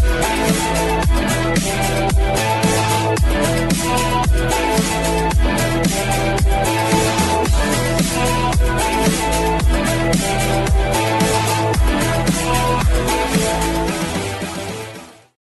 Bye.